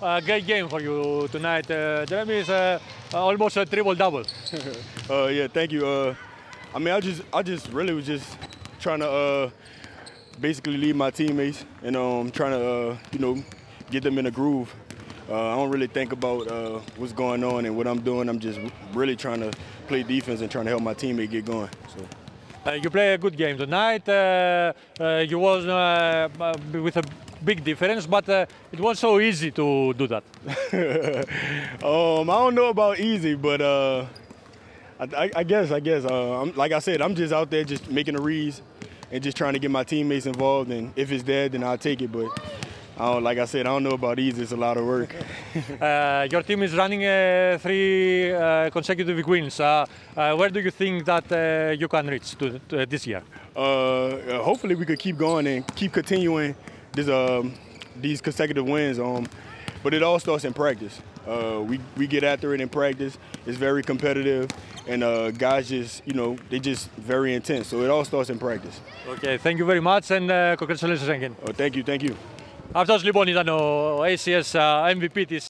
a great game for you tonight. Uh, Jeremy is uh, almost a triple double. uh, yeah, thank you. Uh, I mean, I just, I just really was just trying to uh, basically lead my teammates and um, trying to, uh, you know, get them in a groove. Uh, I don't really think about uh, what's going on and what I'm doing. I'm just really trying to play defense and trying to help my teammate get going. So. Uh, you play a good game tonight. Uh, uh, you was uh, with a big difference, but uh, it was so easy to do that. um, I don't know about easy, but uh, I, I, guess I guess like I said, I'm just out there just making the reads and just trying to get my teammates involved. And if it's dead, then I'll take it. But I like I said, I don't know about easy. It's a lot of work. uh, your team is running uh, three uh, consecutive wins. Uh, uh, where do you think that uh, you can reach to, to this year? hopefully, we could keep going and keep continuing this, um, these consecutive wins. Um, but it all starts in practice. we we get after it in practice. It's very competitive, and guys just you know they just very intense. So it all starts in practice. Okay, thank you very much and congratulations again. thank you, thank you. Αυτός λοιπόν ήταν ο ACS MVP της